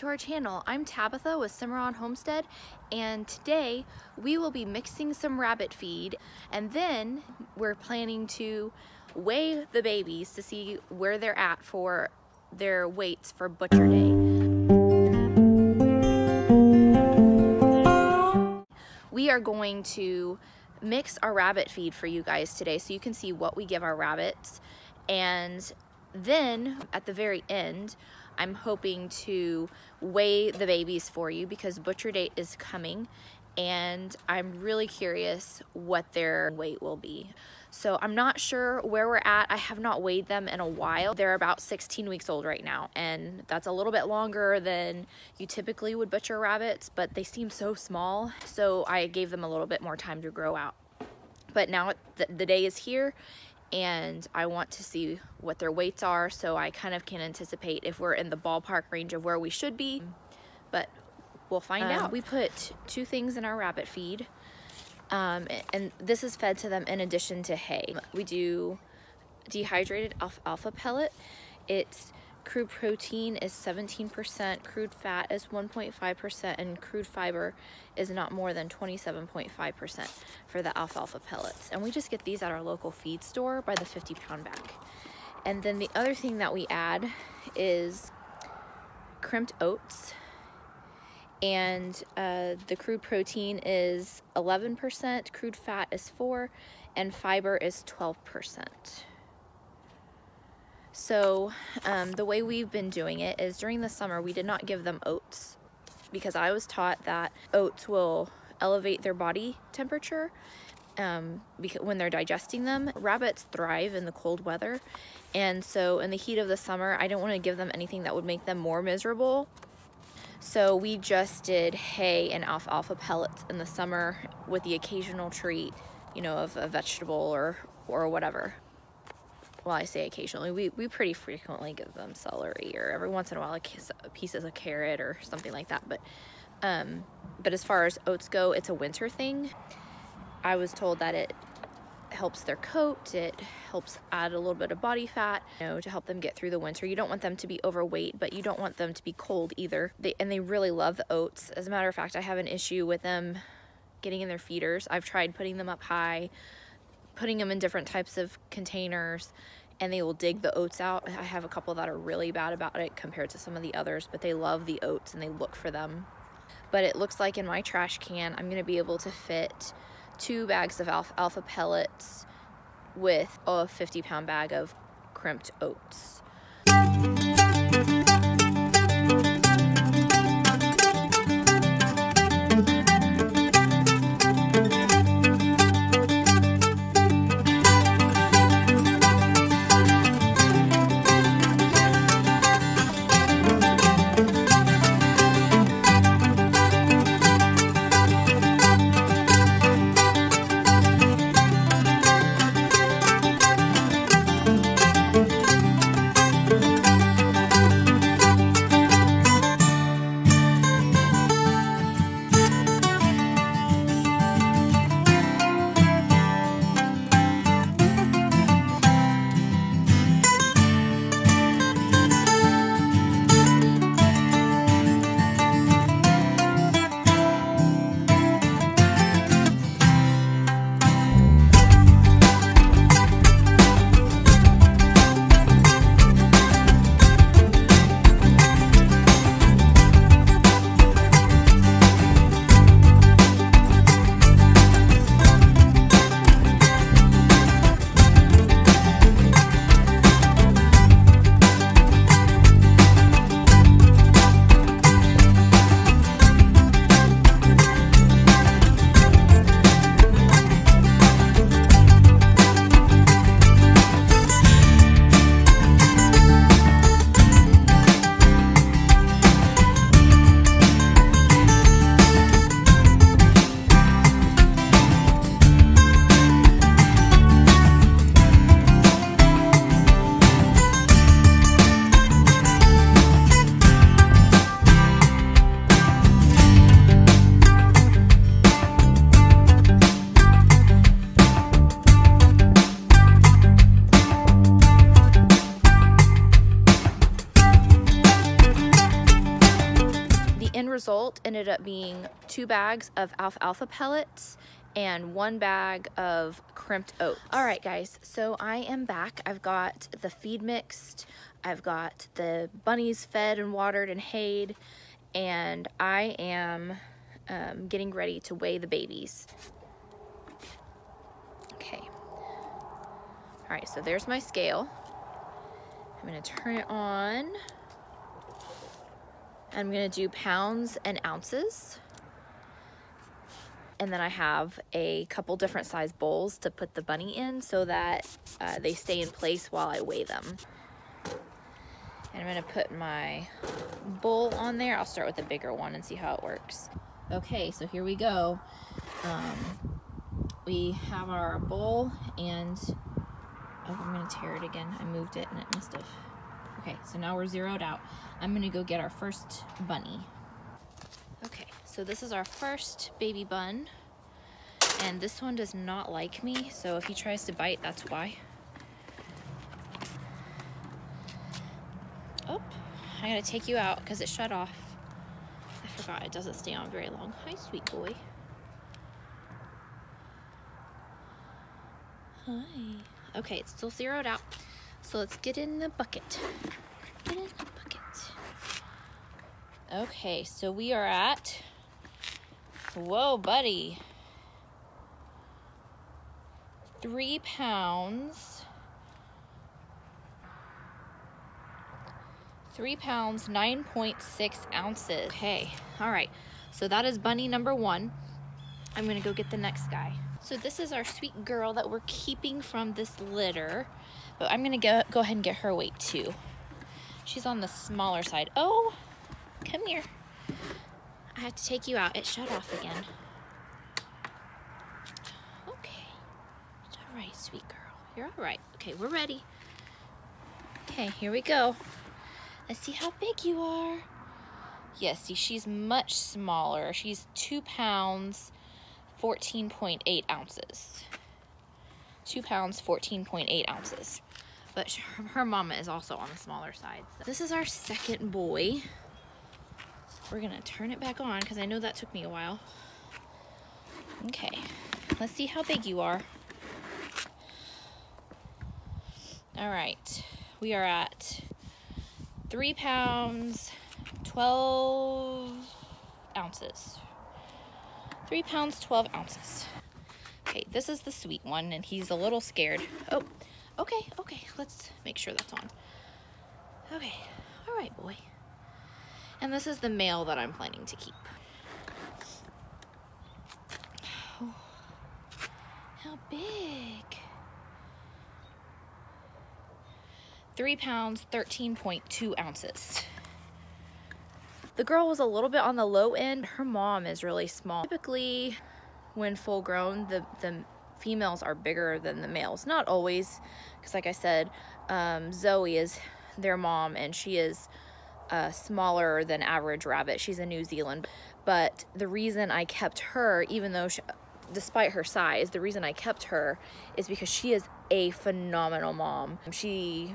to our channel. I'm Tabitha with Cimarron Homestead and today we will be mixing some rabbit feed and then we're planning to weigh the babies to see where they're at for their weights for butcher day. We are going to mix our rabbit feed for you guys today so you can see what we give our rabbits and then at the very end I'm hoping to weigh the babies for you because butcher date is coming and I'm really curious what their weight will be. So I'm not sure where we're at. I have not weighed them in a while. They're about 16 weeks old right now and that's a little bit longer than you typically would butcher rabbits, but they seem so small. So I gave them a little bit more time to grow out. But now the, the day is here and I want to see what their weights are so I kind of can anticipate if we're in the ballpark range of where we should be but we'll find um, out. We put two things in our rabbit feed um, and this is fed to them in addition to hay. We do dehydrated alfalfa, alpha pellet. It's crude protein is 17%, crude fat is 1.5%, and crude fiber is not more than 27.5% for the alfalfa pellets. And we just get these at our local feed store by the 50 pound bag. And then the other thing that we add is crimped oats. And uh, the crude protein is 11%, crude fat is 4 and fiber is 12%. So um, the way we've been doing it is during the summer, we did not give them oats because I was taught that oats will elevate their body temperature um, when they're digesting them. Rabbits thrive in the cold weather. And so in the heat of the summer, I don't want to give them anything that would make them more miserable. So we just did hay and alfalfa pellets in the summer with the occasional treat, you know, of a vegetable or, or whatever well I say occasionally, we, we pretty frequently give them celery or every once in a while a kiss, pieces of carrot or something like that. But, um, but as far as oats go, it's a winter thing. I was told that it helps their coat, it helps add a little bit of body fat, you know, to help them get through the winter. You don't want them to be overweight, but you don't want them to be cold either. They, and they really love the oats. As a matter of fact, I have an issue with them getting in their feeders. I've tried putting them up high, putting them in different types of containers and they will dig the oats out. I have a couple that are really bad about it compared to some of the others, but they love the oats and they look for them. But it looks like in my trash can, I'm gonna be able to fit two bags of alpha pellets with a 50 pound bag of crimped oats. Result ended up being two bags of alfalfa pellets and one bag of crimped oats. All right, guys, so I am back. I've got the feed mixed. I've got the bunnies fed and watered and hayed, and I am um, getting ready to weigh the babies. Okay. All right, so there's my scale. I'm gonna turn it on. I'm gonna do pounds and ounces. And then I have a couple different size bowls to put the bunny in so that uh, they stay in place while I weigh them. And I'm gonna put my bowl on there. I'll start with the bigger one and see how it works. Okay, so here we go. Um, we have our bowl and, oh, I'm gonna tare it again. I moved it and it must have. Okay, so now we're zeroed out. I'm gonna go get our first bunny. Okay, so this is our first baby bun. And this one does not like me, so if he tries to bite, that's why. Oh, I gotta take you out because it shut off. I forgot it doesn't stay on very long. Hi, sweet boy. Hi. Okay, it's still zeroed out. So let's get in the bucket. Get in the bucket. Okay, so we are at, whoa, buddy. Three pounds three pounds, 9.6 ounces. Okay, all right. So that is bunny number one. I'm gonna go get the next guy. So this is our sweet girl that we're keeping from this litter, but I'm gonna go, go ahead and get her weight too. She's on the smaller side. Oh, come here. I have to take you out. It shut off again. Okay, it's all right, sweet girl. You're all right. Okay, we're ready. Okay, here we go. Let's see how big you are. Yes, yeah, see, she's much smaller. She's two pounds, 14.8 ounces. Two pounds, 14.8 ounces. But her mama is also on the smaller side. So this is our second boy. We're gonna turn it back on because I know that took me a while. Okay, let's see how big you are. All right, we are at three pounds, 12 ounces. Three pounds, 12 ounces. Okay, this is the sweet one, and he's a little scared. Oh, okay, okay, let's make sure that's on. Okay, all right, boy. And this is the male that I'm planning to keep. Oh, how big? three pounds, 13.2 ounces. The girl was a little bit on the low end. Her mom is really small. Typically, when full grown, the, the females are bigger than the males. Not always, because like I said, um, Zoe is their mom and she is uh, smaller than average rabbit. She's a New Zealand. But the reason I kept her, even though she, despite her size, the reason I kept her is because she is a phenomenal mom. She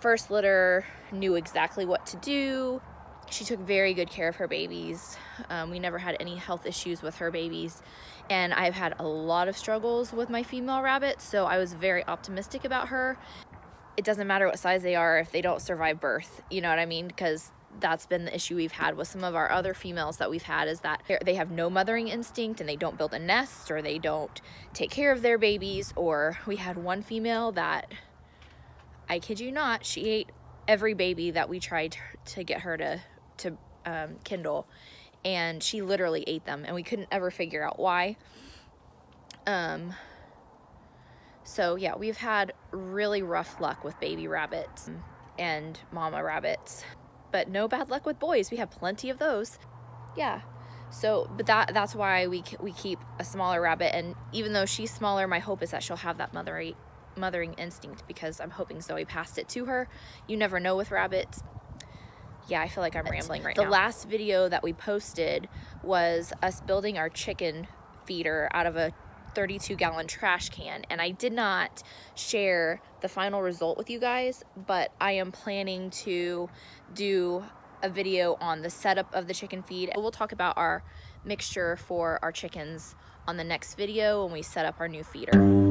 first litter knew exactly what to do. She took very good care of her babies. Um, we never had any health issues with her babies. And I've had a lot of struggles with my female rabbits, so I was very optimistic about her. It doesn't matter what size they are if they don't survive birth, you know what I mean? Because that's been the issue we've had with some of our other females that we've had is that they have no mothering instinct and they don't build a nest or they don't take care of their babies. Or we had one female that I kid you not, she ate every baby that we tried to get her to, to um, kindle. And she literally ate them and we couldn't ever figure out why. Um, so yeah, we've had really rough luck with baby rabbits and mama rabbits, but no bad luck with boys. We have plenty of those. Yeah. So, but that that's why we we keep a smaller rabbit, and even though she's smaller, my hope is that she'll have that mother mothering instinct because I'm hoping Zoe passed it to her. You never know with rabbits. Yeah, I feel like I'm rambling right the now. The last video that we posted was us building our chicken feeder out of a 32 gallon trash can and I did not share the final result with you guys but I am planning to do a video on the setup of the chicken feed. We'll talk about our mixture for our chickens on the next video when we set up our new feeder.